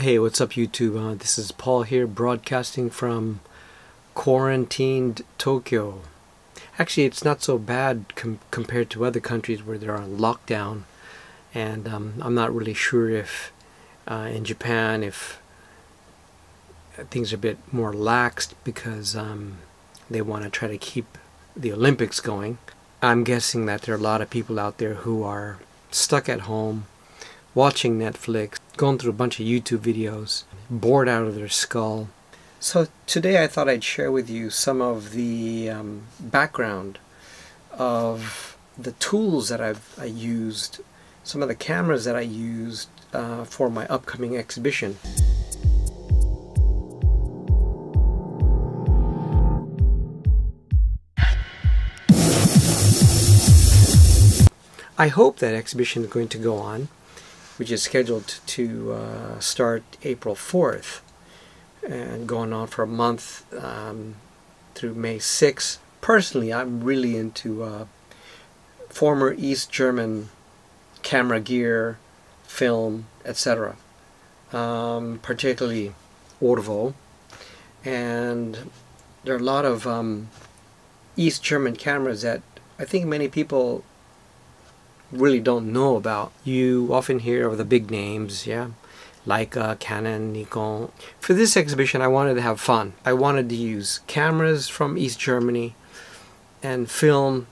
Hey, what's up, YouTube? Uh, this is Paul here, broadcasting from quarantined Tokyo. Actually, it's not so bad com compared to other countries where they're on lockdown, and um, I'm not really sure if uh, in Japan if things are a bit more laxed because um, they want to try to keep the Olympics going. I'm guessing that there are a lot of people out there who are stuck at home watching Netflix, going through a bunch of YouTube videos, bored out of their skull. So today I thought I'd share with you some of the um, background of the tools that I've I used, some of the cameras that I used uh, for my upcoming exhibition. I hope that exhibition is going to go on which is scheduled to uh, start April 4th and going on for a month um, through May 6th. Personally, I'm really into uh, former East German camera gear, film, etc. Um, particularly ORWO. And there are a lot of um, East German cameras that I think many people really don't know about. You often hear of the big names, yeah, uh, Canon, Nikon. For this exhibition, I wanted to have fun. I wanted to use cameras from East Germany and film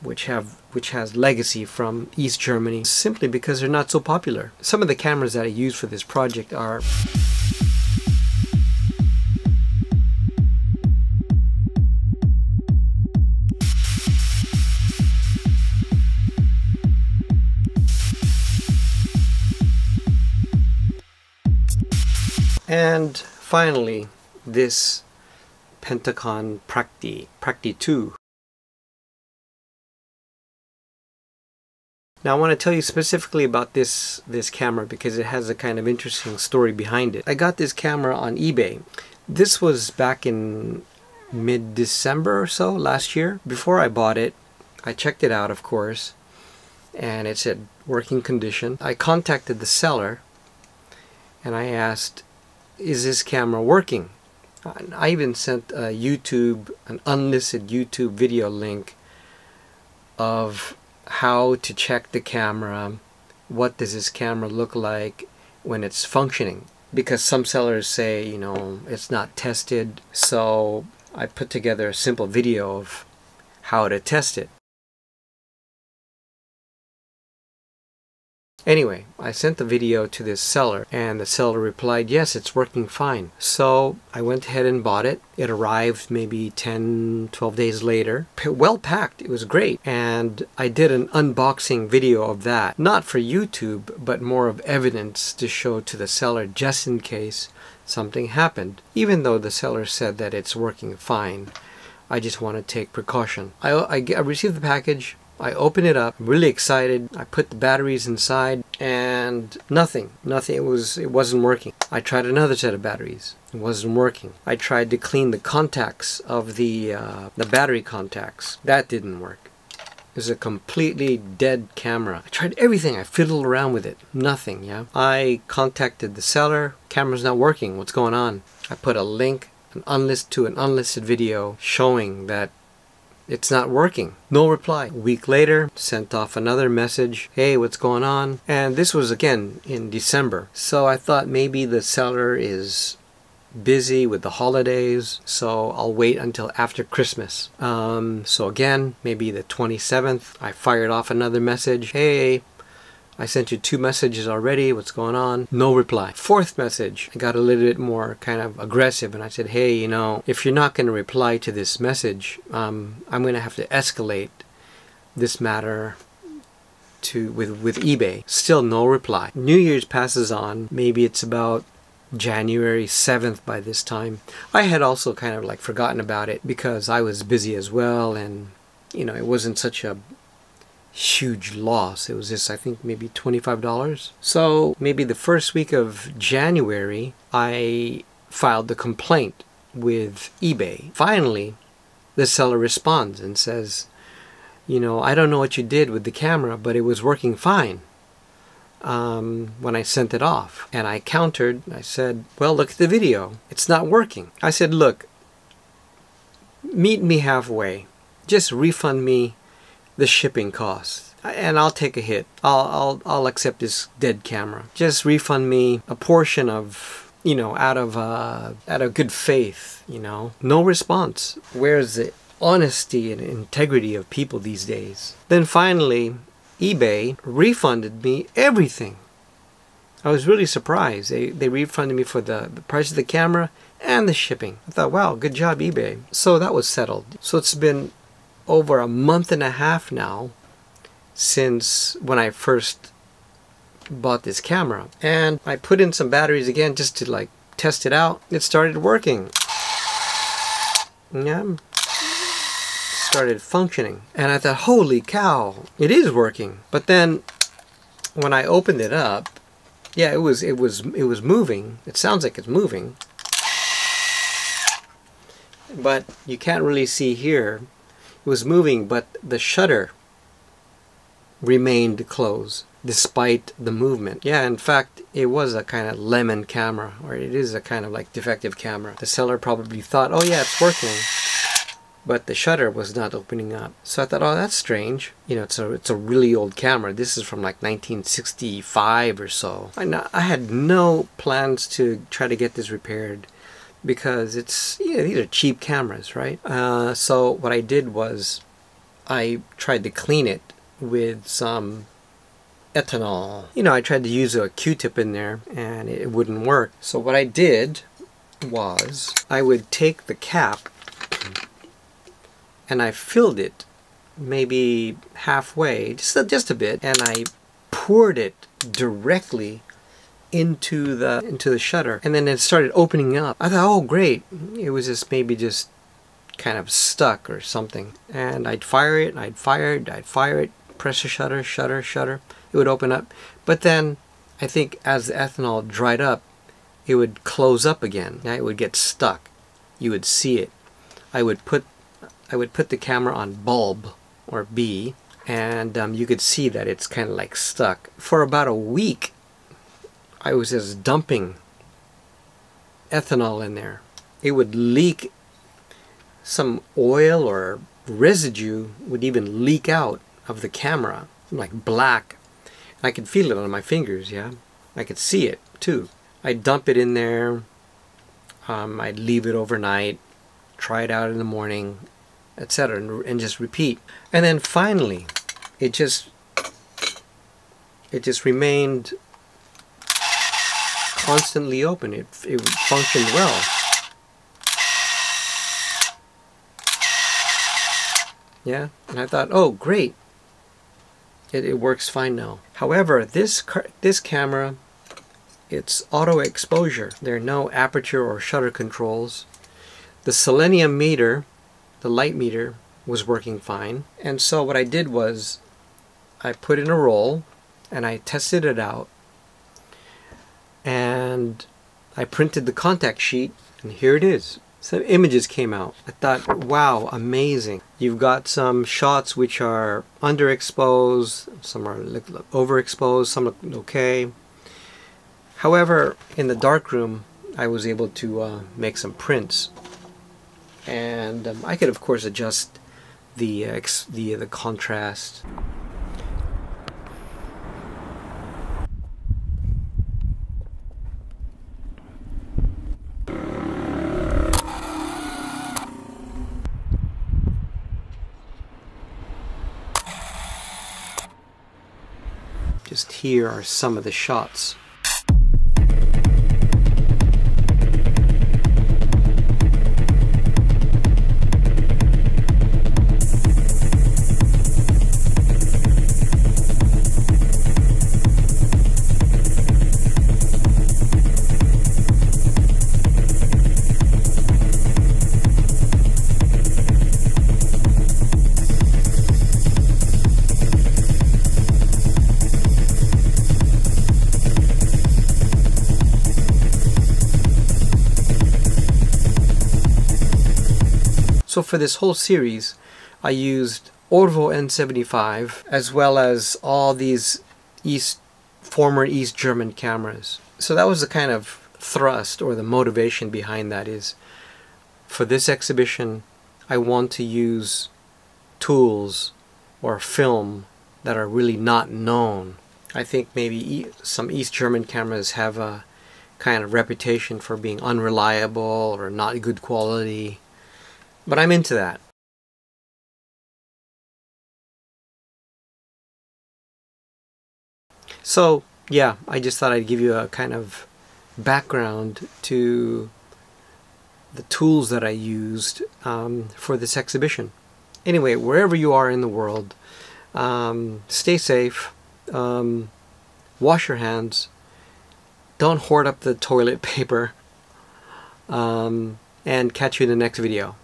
which have which has legacy from East Germany simply because they're not so popular. Some of the cameras that I use for this project are And finally, this Pentacon Prakti, Prakti 2. Now I want to tell you specifically about this, this camera because it has a kind of interesting story behind it. I got this camera on eBay. This was back in mid-December or so last year. Before I bought it, I checked it out of course and it said working condition. I contacted the seller and I asked is this camera working? I even sent a YouTube, an unlisted YouTube video link of how to check the camera, what does this camera look like when it's functioning. Because some sellers say, you know, it's not tested. So I put together a simple video of how to test it. Anyway, I sent the video to this seller and the seller replied, yes, it's working fine. So I went ahead and bought it. It arrived maybe 10, 12 days later. Well packed, it was great. And I did an unboxing video of that, not for YouTube, but more of evidence to show to the seller just in case something happened. Even though the seller said that it's working fine, I just want to take precaution. I, I, I received the package, I open it up, really excited. I put the batteries inside and nothing, nothing, it was, it wasn't working. I tried another set of batteries. It wasn't working. I tried to clean the contacts of the, uh, the battery contacts. That didn't work. It was a completely dead camera. I tried everything. I fiddled around with it. Nothing, yeah. I contacted the seller. Camera's not working. What's going on? I put a link an unlisted to an unlisted video showing that it's not working. No reply. A week later, sent off another message. Hey, what's going on? And this was again in December. So I thought maybe the seller is busy with the holidays, so I'll wait until after Christmas. Um, so again, maybe the 27th, I fired off another message. Hey, I sent you two messages already. What's going on? No reply. Fourth message, I got a little bit more kind of aggressive and I said, hey, you know, if you're not going to reply to this message, um, I'm going to have to escalate this matter to with, with eBay. Still no reply. New Year's passes on. Maybe it's about January 7th by this time. I had also kind of like forgotten about it because I was busy as well and you know, it wasn't such a huge loss. It was just, I think, maybe $25. So maybe the first week of January, I filed the complaint with eBay. Finally, the seller responds and says, you know, I don't know what you did with the camera, but it was working fine. um, when I sent it off. And I countered, I said, Well, look at the video. It's not working. I said, Look, meet me halfway. Just refund me the shipping costs. And I'll take a hit. I'll, I'll, I'll accept this dead camera. Just refund me a portion of, you know, out of, uh, out of good faith, you know. No response. Where's the honesty and integrity of people these days? Then finally, eBay refunded me everything. I was really surprised. They, they refunded me for the, the price of the camera and the shipping. I thought, wow, good job, eBay. So that was settled. So it's been over a month and a half now since when I first bought this camera. And I put in some batteries again just to like test it out. It started working. Yeah. Started functioning. And I thought, holy cow, it is working. But then when I opened it up, yeah, it was it was it was moving. It sounds like it's moving. But you can't really see here was moving, but the shutter remained closed despite the movement. Yeah, in fact, it was a kind of lemon camera, or it is a kind of like defective camera. The seller probably thought, oh yeah, it's working. But the shutter was not opening up. So I thought, oh, that's strange. You know, it's a, it's a really old camera. This is from like 1965 or so. I, I had no plans to try to get this repaired because it's these are cheap cameras right? Uh, so what I did was I tried to clean it with some ethanol. You know I tried to use a q-tip in there and it wouldn't work. So what I did was I would take the cap and I filled it maybe halfway just a, just a bit and I poured it directly into the into the shutter. And then it started opening up. I thought oh great. It was just maybe just kind of stuck or something. And I'd fire it and I'd fire it I'd fire it press the shutter shutter shutter. It would open up. But then I think as the ethanol dried up it would close up again. It would get stuck. You would see it. I would put I would put the camera on bulb or B and um, you could see that it's kind of like stuck. For about a week I was just dumping ethanol in there. It would leak some oil or residue would even leak out of the camera like black. I could feel it on my fingers yeah. I could see it too. I'd dump it in there. Um, I'd leave it overnight try it out in the morning etc and, and just repeat. And then finally it just it just remained constantly open. It, it functioned well. Yeah, and I thought, oh, great. It, it works fine now. However, this this camera, it's auto exposure. There are no aperture or shutter controls. The selenium meter, the light meter, was working fine. And so what I did was I put in a roll and I tested it out and I printed the contact sheet and here it is. Some images came out. I thought, wow, amazing. You've got some shots which are underexposed, some are overexposed, some look okay. However, in the darkroom, I was able to uh, make some prints. And um, I could, of course, adjust the, uh, the, the contrast. Just here are some of the shots. So for this whole series, I used ORWO N75 as well as all these East former East German cameras. So that was the kind of thrust or the motivation behind that is for this exhibition I want to use tools or film that are really not known. I think maybe some East German cameras have a kind of reputation for being unreliable or not good quality. But I'm into that. So, yeah, I just thought I'd give you a kind of background to the tools that I used um, for this exhibition. Anyway, wherever you are in the world, um, stay safe, um, wash your hands, don't hoard up the toilet paper, um, and catch you in the next video.